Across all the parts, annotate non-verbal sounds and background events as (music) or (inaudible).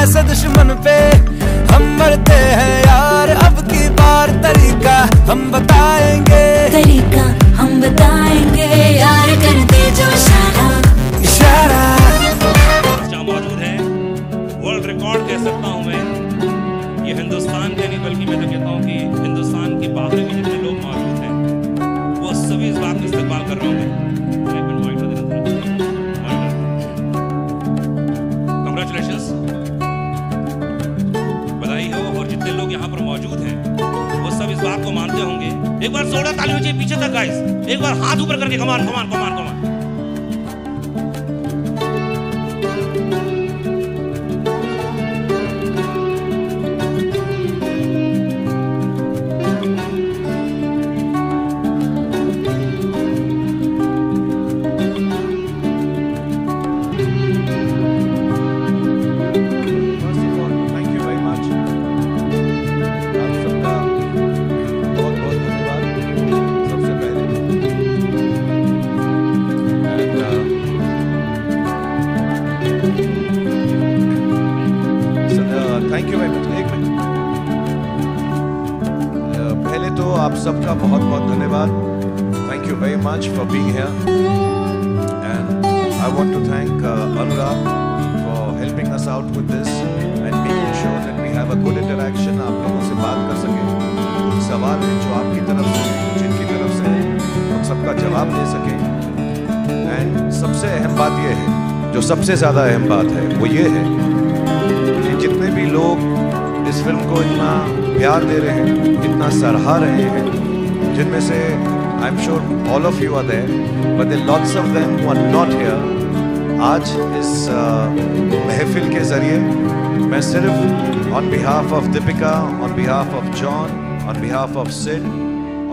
ऐसे दुश्मन पे हम मरते हैं यार। अब की बार तरीका हम बताएँगे। तरीका एक बार जोड़ा ताली हो पीछे तक गाइस एक बार हाथ ऊपर करके कमान कमान। जवाब दे सकें। एंड सबसे अहम बात यह है, जो सबसे ज़्यादा अहम बात है, वो ये है कि जितने भी लोग इस फ़िल्म को इतना प्यार दे रहे हैं, इतना सराहा रहे हैं, जिनमें से I am sure all of you are there but there lots of them who are not here आज इस महफिल के ज़रिए मैं सिर्फ़ on behalf of Deepika on behalf of John on behalf of Sid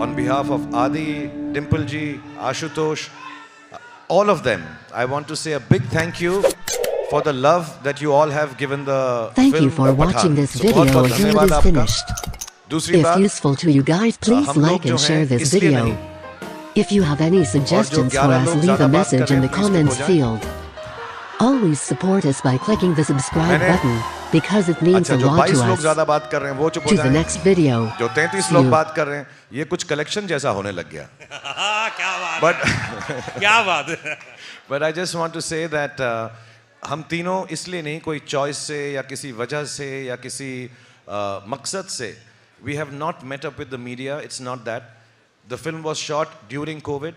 on behalf of Adi Dimple ji, Ashutosh, all of them. I want to say a big thank you for the love that you all have given the Thank film, you for watching this so video it is finished. if useful to you guys, please like and share this video. If you have any suggestions for us, leave a message in the comments field. Always support us by clicking the subscribe button. Because it means अच्छा a जो lot 22 to लोग us. ज़्यादा बात कर रहे हैं वो चुप हो To the जाएँ next video. जो 33 लोग बात कर रहे हैं ये कुछ कलेक्शन जैसा होने लग गया। क्या बात बट है क्या बात है। But I just want to say that हम तीनों इसलिए नहीं कोई चॉइस से या किसी वजह से या किसी uh, मकसद से we have not met up with the media it's not that the film was shot during Covid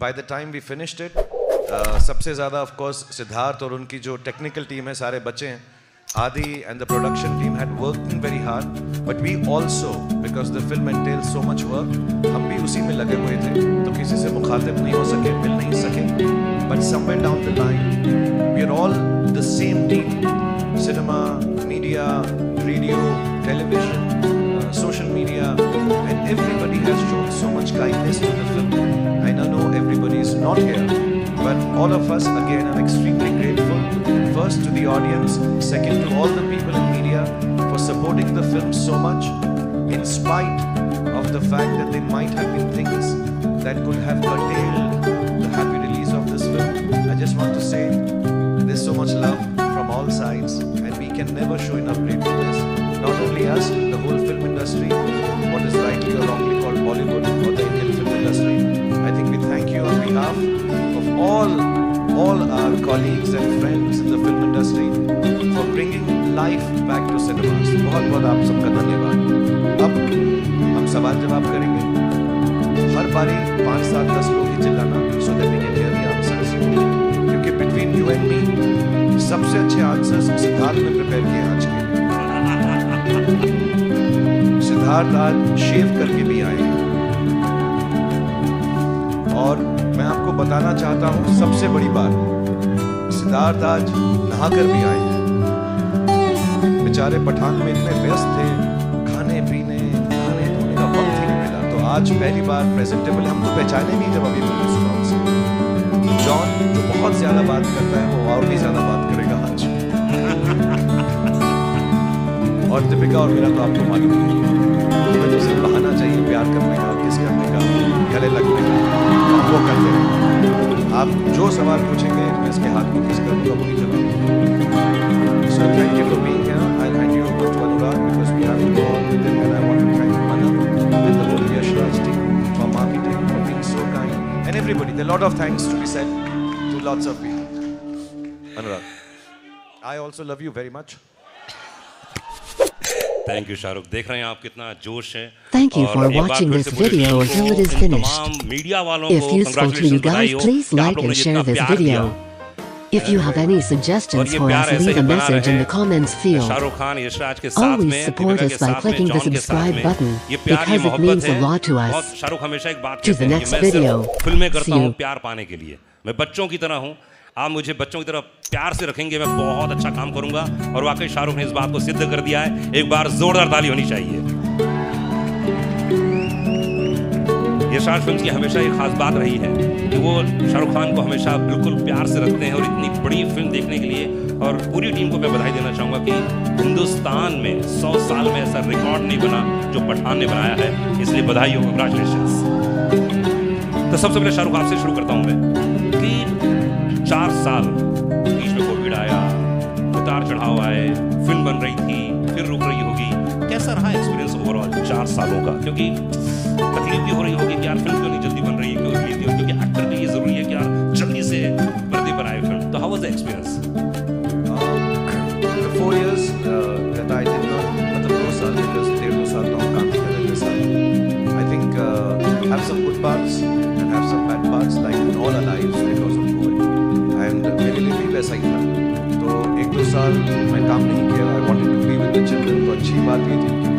by the time we finished it सबसे ज़्यादा ऑफ़ कोर्स सिद्धार्थ और उनकी जो टेक्निकल टीम है सारे बच्चे हैं Adi and the production team had working very hard but we also because the film entail so much work हम भी उसी में लगे हुए थे तो किसी से मुखातिब नहीं हो सके मिल नहीं सके but somewhere down the line we are all the same team cinema, media, radio, television, uh, social media, and everybody has shown so much kindness to the film. I know everybody is not here, but all of us again are extremely grateful. First to the audience, second to all the people in media for supporting the film so much, in spite of the fact that there might have been things that could have curtailed the happy release of this film. I just want to say there's so much love from all sides, and we can never show enough gratefulness. Not only us, the whole film industry, what is rightly or wrongly called Bollywood or the Indian film industry. I think we thank you on behalf of all, all our colleagues and friends in the film industry for bringing life back to cinemas. बहुत बहुत आप सबका धन्यवाद। अब हम सवाल जवाब करेंगे। हर बारी पाँच सात दस लोग ही चिल्लाना so that we can hear the answers क्योंकि बिटवीन यू एंड मी सबसे अच्छे आंसर्स सिद्धार्थ ने प्रिपेयर किए आज के। सिद्धार्थ आज शेव करके भी आए और आपको बताना चाहता हूँ, सबसे बड़ी बात, सिद्धार्थ आज नहाकर भी आए बेचारे पठान में इतने व्यस्त थे, खाने, पीने खाने धोने का वक्त ही नहीं मिला। तो आज पहली बार प्रेजेंटेबल हम तो पहचाने नहीं जब अभी मिले जॉन जो बहुत ज़्यादा बात करता है, वो और भी ज़्यादा बात करेगा आज। और दीपिका और मेरा तो आपको मालूम ही है हमें तो सिर्फ़ बहाना चाहिए, प्यार करने का किस करने का, गले लगने का, वो करते रहेंगे आप जो सवाल पूछेंगे, मैं इसके हाथ में फिस कर दूँगा वही जवाब so thank you for being here I thank you for to Anurag because we have to go on with them I want to thank mother with the whole Yashraj team for marketing for being so kind and everybody the lot of thanks to be said to lots of people Anurag I also love you very much thank you Shahrukh देख रहे हैं आप कितना जोश है Thank you और for एक बार watching फिर this से पूरी video टीम until को, it is इन finished. तमाम मीडिया वालों If को useful to you congratulations, बधाई guys, हो please कि आप like लोगों and ने share जितना this प्यार video. दिया। If you have any suggestions और ये for प्यार us, ऐसे leave ही a बना message in रहे। the comments field. Shahrukh Khan Yashraj के साथ Always में support दीपिका us के by साथ में clicking the जॉन के साथ subscribe में button, ये प्यार ये because it मोहब्बत means a है lot to us. बहुत शाहरुख हमेशा एक बात To कहते the हैं next कि मैं video. सिर्फ फिल्में करता See हूँ you. प्यार पाने के लिए मैं बच्चों की तरह हूँ आप मुझे बच्चों की तरफ़ प्यार से रखेंगे, मैं बहुत अच्छा काम करूँगा। और वाकई शाहरुख ने इस बात को सिद्ध कर दिया है, एक बार जोरदार ताली होनी चाहिए। ये शाहरुख फ़िल्म की हमेशा एक खास बात रही है कि वो शाहरुख खान को हमेशा बिल्कुल प्यार से रखते हैं और इतनी बड़ी फ़िल्म देखने के लिए। और पूरी टीम को मैं बधाई देना चाहूँगा कि हिंदुस्तान में सौ साल में ऐसा रिकॉर्ड नहीं बना जो पठान ने बनाया है। इसलिए बधाई हो कंग्रेचुलेशन तो सबसे पहले शाहरुख आपसे शुरू करता हूँ मैं। चार साल बीच में कोविड आया उतार चढ़ाव आए फ़िल्म बन रही थी फिर रुक रही होगी। कैसा रहा एक्सपीरियंस ओवरऑल चार सालों का? क्योंकि तकलीफ़ भी हो रही होगी कि यार फ़िल्म क्यों नहीं जल्दी बन रही है क्यों रिलीज़ क्योंकि एक्टर के लिए ज़रूरी है कि यार जल्दी से पर्दे पर आए फ़िल्म। तो how was the experience the four years uh, that I मतलब दो साल डेढ़ दो साल तो हम भी वैसा ही था. तो एक दो साल मैं काम नहीं किया. I wanted to be with the children तो अच्छी बात ये थी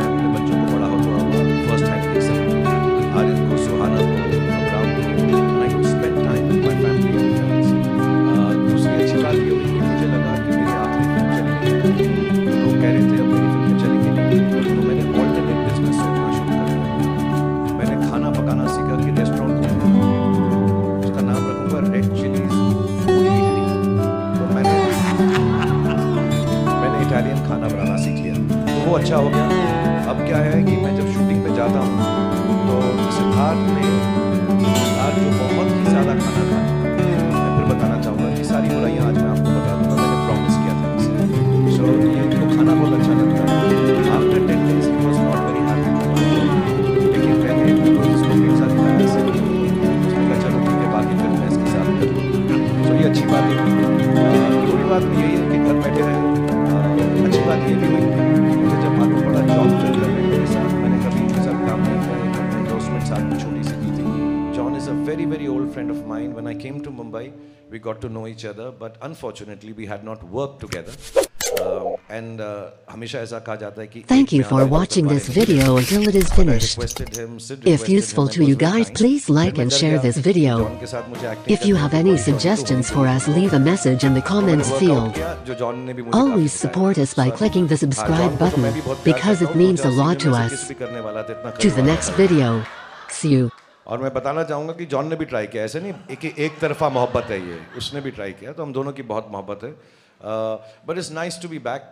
each other, but unfortunately we had not worked together. Um, and uh, Thank you for watching this video until it is finished. if useful to you guys, please like and share this video. If you have any suggestions for us, leave a message in the comments field. Always support us by clicking the subscribe button because it means a lot to us. To the next video. See you. और मैं बताना चाहूँगा कि John ने भी try किया, ऐसे नहीं, एक एक तरफा मोहब्बत है ये, उसने भी ट्राई किया तो हम दोनों की बहुत मोहब्बत है। But it's nice to be back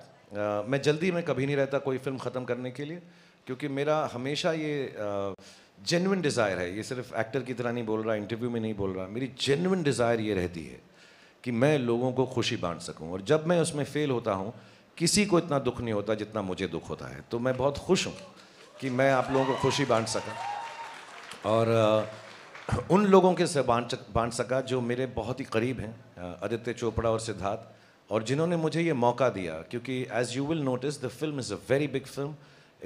मैं जल्दी में कभी नहीं रहता कोई फ़िल्म ख़त्म करने के लिए, क्योंकि मेरा हमेशा ये जेनुइन डिज़ायर है, ये सिर्फ़ एक्टर की तरह नहीं बोल रहा इंटरव्यू में नहीं बोल रहा, मेरी जेनुइन डिज़ायर ये रहती है कि मैं लोगों को खुशी बांट सकूँ। और जब मैं उसमें फेल होता हूँ, किसी को इतना दुख नहीं होता जितना मुझे दुख होता है। तो मैं बहुत खुश हूँ कि मैं आप लोगों को खुशी बांट सका। और उन लोगों के से बांट बांट सका जो मेरे बहुत ही करीब हैं आदित्य चोपड़ा और सिद्धार्थ और जिन्होंने मुझे ये मौका दिया क्योंकि as you will notice the film is a very big film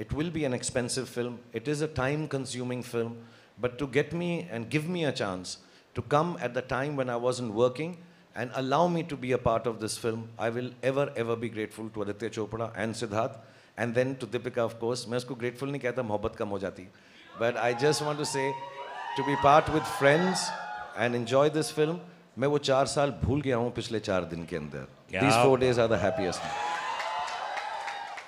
it will be an expensive film it is a time consuming film but to get me and give me a chance to come at the time when I wasn't working and allow me to be a part of this film. I will ever, ever be grateful to Aditya Chopra and Siddharth and then to Deepika, of course. मैं उसको grateful नहीं कहता मोहब्बत कम हो जाती But I just want to say to be part with friends and enjoy this film. मैं वो चार साल भूल गया हूँ पिछले चार दिन के अंदर। days are the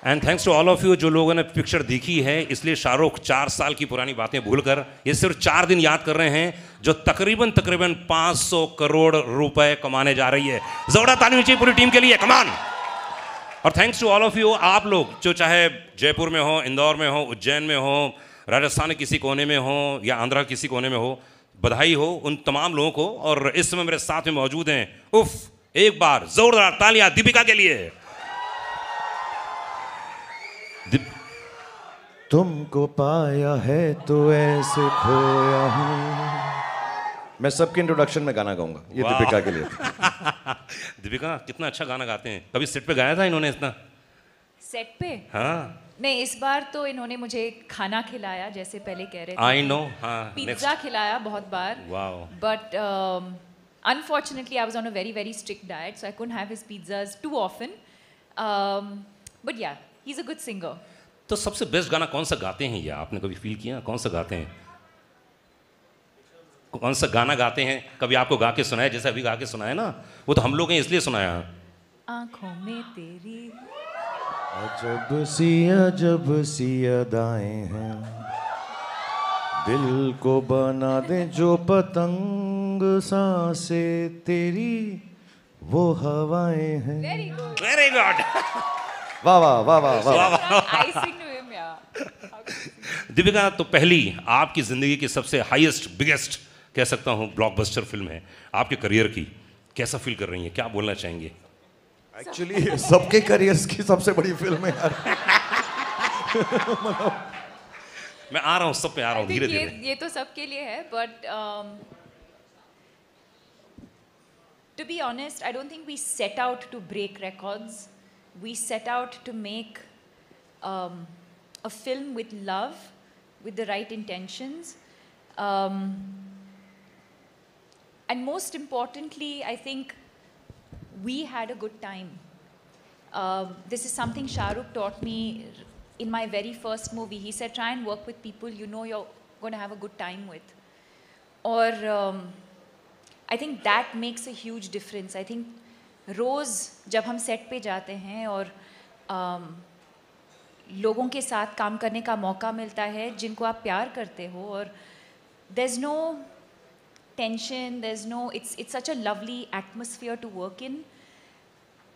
and thanks to all of you जो लोगों ने पिक्चर देखी है इसलिए शाहरुख चार साल की पुरानी बातें भूलकर ये सिर्फ़ चार दिन याद कर रहे हैं जो तकरीबन तकरीबन 500 करोड़ रुपए कमाने जा रही है। जोड़ा ताली चाहिए पूरी टीम के लिए कमान और thanks to all of you आप लोग जो चाहे जयपुर में हो इंदौर में हो उज्जैन में हो राजस्थान किसी कोने में हो या आंध्रा किसी कोने में हो बधाई हो उन तमाम लोगों को और इस समय मेरे साथ में मौजूद हैं। उफ एक बार जोरदार तालियाँ दीपिका के लिए। तुमको पाया है तो ऐसे खोया हूँ। मैं सबके इंट्रोडक्शन में गाना गाऊँगा ये दीपिका के लिए। (laughs) दीपिका कितना अच्छा गाना गाते हैं। कभी सेट पे गाया था इन्होंने इतना? सेट पे? हाँ। नहीं इस बार तो इन्होंने मुझे खाना खिलाया जैसे पहले कह रहे थे। आई नो हाँ पिज्जा खिलाया बहुत बार। Um, unfortunately i was on a very very strict diet so i couldn't have his pizzas too often. Um, but yeah he's a good singer. तो सबसे बेस्ट गाना कौन सा गाते हैं? ये आपने कभी फील किया? कौन सा गाते हैं? कौन सा गाना गाते हैं? कभी आपको गा के सुनाया? जैसे अभी गा के सुनाया ना वो तो हम लोग हैं इसलिए सुनाया। आँखों में तेरी अजब सी अजब सी अदाएँ हैं। दिल को बना दे जो पतंग सांसे तेरी वो हवाएँ हैं। वेरी गुड (laughs) वाह वाह वाह वाह वाह। दीपिका तो पहली आपकी ज़िंदगी की सबसे हाईएस्ट बिगेस्ट कह सकता हूँ ब्लॉकबस्टर फ़िल्म है। आपके करियर की कैसा फील कर रही हैं? क्या बोलना चाहेंगे? एक्चुअली सबके करियर्स की सबसे बड़ी फ़िल्म है यार मैं आ रहा हूँ सब पे आ रहा हूँ धीरे धीरे ये तो सबके लिए है but um, to be honest I don't think we set out to break records we set out to make um, a film with love with the right intentions um, and most importantly I think we had a good time um, this is something Shahrukh taught me in my very first movie. He said, try and work with people you know you're going to have a good time with. Or um, I think that makes a huge difference. I think रोज़ जब हम set पे जाते हैं और um, लोगों के साथ काम करने का मौका मिलता है जिनको आप प्यार करते हो और there's no tension there's no it's it's such a lovely atmosphere to work in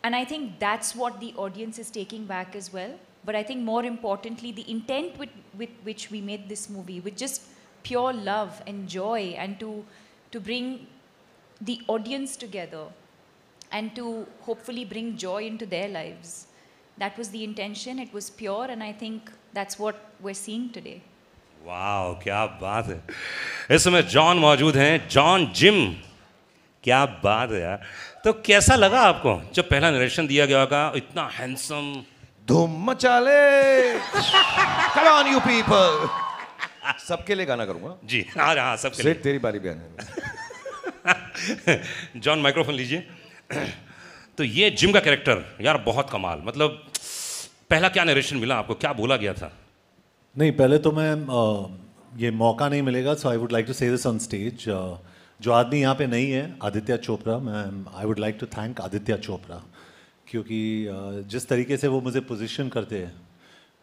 and I think that's what the audience is taking back as well. But I think more importantly, the intent with, with which we made this movie, with just pure love and joy, and to, to bring the audience together and to hopefully bring joy into their lives. That was the intention. It was pure, and I think that's what we're seeing today. वाह क्या बात है। इस समय John मौजूद हैं John gym. क्या बात है यार। तो कैसा लगा आपको जब पहला नरेशन दिया गया होगा इतना हैंडसम धूम मचा ले Come on you people सबके लिए गाना करूँगा। जी हाँ हाँ सबके लिए। तेरी बारी भी आने जॉन माइक्रोफोन लीजिए। तो ये जिम का कैरेक्टर यार बहुत कमाल। मतलब पहला क्या नरेशन मिला आपको? क्या बोला गया था? नहीं पहले तो मैं अ, ये मौका नहीं मिलेगा so I would like to say this on stage जो आदमी यहाँ पे नहीं है आदित्य चोपड़ा मैं I would like to thank Aditya Chopra क्योंकि जिस तरीके से वो मुझे पोजीशन करते हैं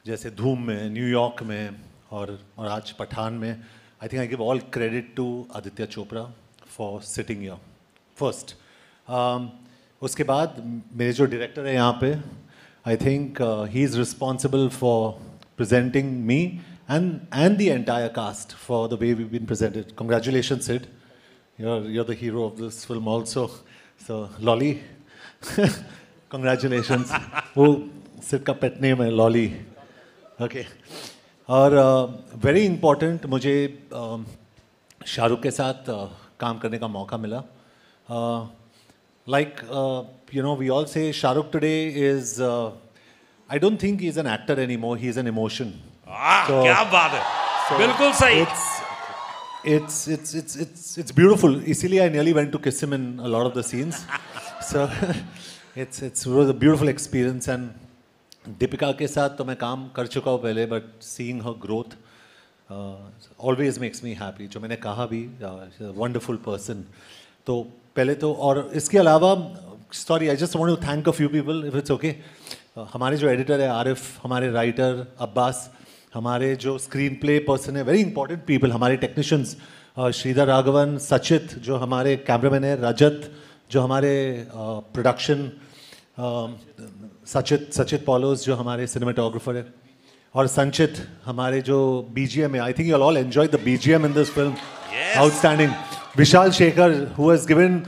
जैसे धूम में न्यूयॉर्क में और और आज पठान में I think I give all credit to Aditya Chopra for sitting your first उसके बाद मेरे जो डायरेक्टर है यहाँ पे I think he is responsible for presenting me and and the entire cast for the way we've been presented. Congratulations, Sid. You're you're the hero of this film also. So Lolly, (laughs) congratulations. वो सिड का pet name है lolly okay और very important मुझे uh, Shahrukh के साथ uh, काम करने का मौका मिला like you know we all से Shahrukh today is I don't think he is an actor any more he is an emotion क्या बात है। so बिल्कुल सही। it's it's it's it's it's it's beautiful. Easily, I nearly went to kiss him in a lot of the scenes. so (laughs) it's it's it was a beautiful experience. And Deepika के साथ तो मैं काम कर चुका हूँ पहले but seeing her growth always makes me happy जो मैंने कहा भी वंडरफुल पर्सन तो पहले तो और इसके अलावा sorry I just want to thank a few people if it's okay हमारे जो एडिटर है आरिफ हमारे राइटर अब्बास हमारे जो स्क्रीन प्ले पर्सन है वेरी इंपॉर्टेंट पीपल हमारे टेक्नीशियंस श्रीधर राघवन सचित जो हमारे कैमरामैन है रजत जो हमारे प्रोडक्शन सचित सचित पॉलोस जो हमारे सिनेमाटोग्राफर है और संचित हमारे जो बी जी एम है I think you all enjoy the B G M in this film outstanding Vishal Shekhar who has given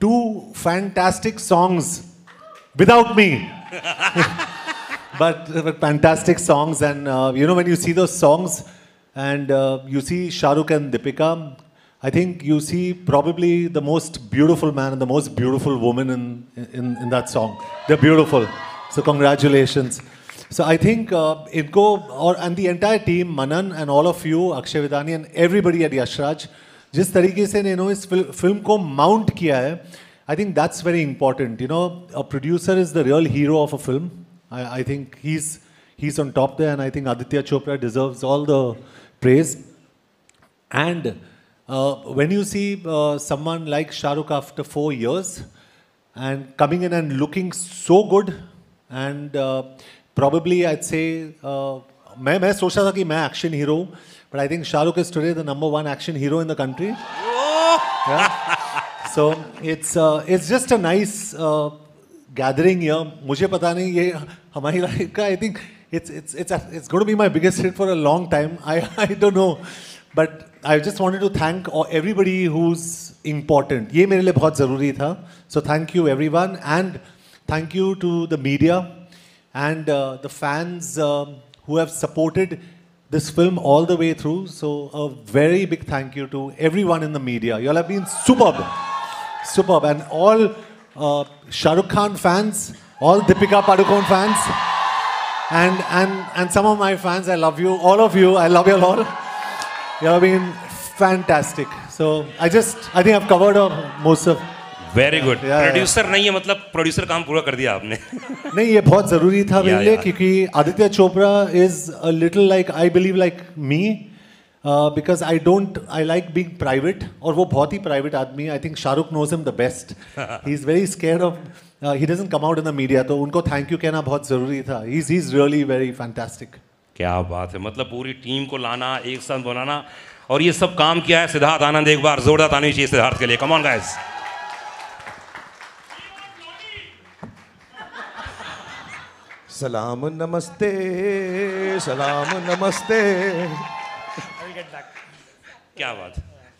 two fantastic songs without me. (laughs) but, but fantastic songs, and uh, you know when you see those songs, and uh, you see Shahrukh and Deepika, I think you see probably the most beautiful man and the most beautiful woman in, in, in that song. They're beautiful. So congratulations. So I think uh, Inko or and the entire team, Manan and all of you, Akshay Vidani and everybody at Yashraj, जिस तरीके से इन्होंने इस film को mount किया है I think that's very important you know a producer is the real hero of a film I think he is he's on top there, and I think Aditya Chopra deserves all the praise. And uh, when you see uh, someone like Shahrukh after four years and coming in and looking so good, and uh, probably I'd say, uh, मैं मैं सोचा था कि मैं action hero हूँ but I think Shahrukh is today the number one action hero in the country. Yeah. So it's uh, it's just a nice uh, gathering here. मुझे पता नहीं ये हमारी लाइफ का I think it's it's it's a, it's going to be my biggest hit for a long time. (laughs) I I don't know, but I just wanted to thank all, everybody who's important. ये मेरे लिए बहुत ज़रूरी था. So thank you everyone and thank you to the media and uh, the fans uh, who have supported this film all the way through. So a very big thank you to everyone in the media. You all have been superb, superb, and all uh, Shah Rukh Khan fans, all Deepika Padukone fans, and and and some of my fans. I love you, all of you. I love you all. You have been fantastic. So I just, I think I've covered uh, most of. Very good yeah. Producer नहीं है मतलब producer काम पूरा कर दिया आपने (laughs) नहीं ये बहुत ज़रूरी था मेरे Yeah, लिए yeah. क्योंकि Aditya Chopra is a little like I believe like me because I don't I like being private और वो बहुत ही प्राइवेट आदमी है. I think Shahrukh knows him the best he is very scare of he doesn't come out in the media तो उनको thank you कहना बहुत ज़रूरी था. He is is really very fantastic क्या बात है. मतलब पूरी टीम को लाना एक साथ बनाना और ये सब काम किया है सिद्धार्थ आनंद एक बार. जोरदार तानी चाहिए सिद्धार्थ के लिए. कमॉन गाइस सलाम नमस्ते सलाम नमस्ते. क्या बात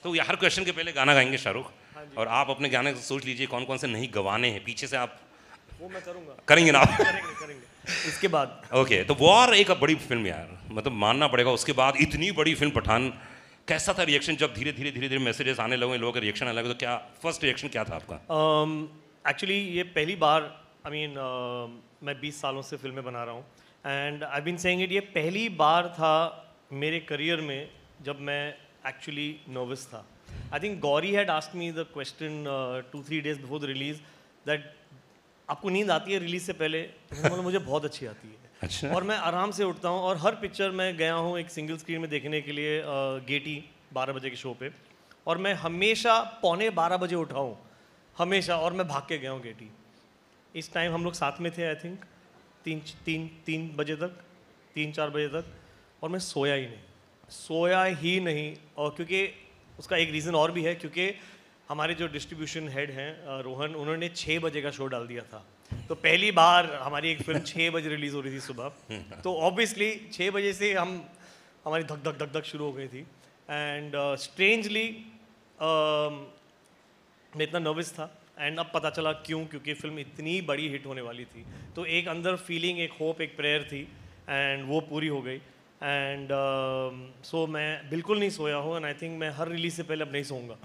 तो ये हर क्वेश्चन के पहले गाना गाएँगे शाहरुख। और आप अपने गाने को सोच लीजिए कौन कौन से नहीं गवाने हैं। पीछे से आप वो मैं करूँगा। करेंगे ना आप? करेंगे करेंगे। इसके बाद। ओके तो वॉर एक बड़ी फ़िल्म यार। मतलब मानना पड़ेगा। उसके बाद इतनी बड़ी फ़िल्म पठान कैसा था रिएक्शन जब धीरे धीरे धीरे धीरे मैसेजेस आने लगे लोगों के रिएक्शन आने लगे तो क्या फ़र्स्ट रिएक्शन क्या था आपका? एक्चुअली um, ये पहली बार I I mean mean, uh, मैं 20 सालों से फ़िल्में बना रहा हूँ। And I been saying it ये पहली बार था मेरे करियर में जब मैं एक्चुअली नर्वस था। I think Gauri had ask me the question two three days before the release that आपको नींद आती है रिलीज़ से पहले? मतलब मुझे बहुत अच्छी आती है। अच्छा। और मैं आराम से उठता हूँ और हर पिक्चर मैं गया हूँ एक सिंगल स्क्रीन में देखने के लिए गेटी बारह बजे के शो पे। और मैं हमेशा पौने बारह बजे उठा हूँ। हमेशा और मैं भाग के गया हूँ गेटी इस टाइम हम लोग साथ में थे आई थिंक तीन तीन तीन बजे तक तीन चार बजे तक और मैं सोया ही नहीं। सोया ही नहीं, और क्योंकि उसका एक रीज़न और भी है, क्योंकि हमारे जो डिस्ट्रीब्यूशन हेड हैं रोहन, उन्होंने छः बजे का शो डाल दिया था। तो पहली बार हमारी एक फ़िल्म छः बजे रिलीज़ हो रही थी सुबह। तो ऑब्वियसली छः बजे से हम, हमारी धक धक धक धक शुरू हो गई थी। एंड स्ट्रेंजली मैं इतना नर्वस था एंड अब पता चला क्यों? क्योंकि फ़िल्म इतनी बड़ी हिट होने वाली थी। तो एक अंदर फीलिंग एक होप एक प्रेयर थी एंड वो पूरी हो गई। एंड सो मैं बिल्कुल नहीं सोया हूँ एंड आई थिंक मैं हर रिलीज़ से पहले अब नहीं सोऊँगा।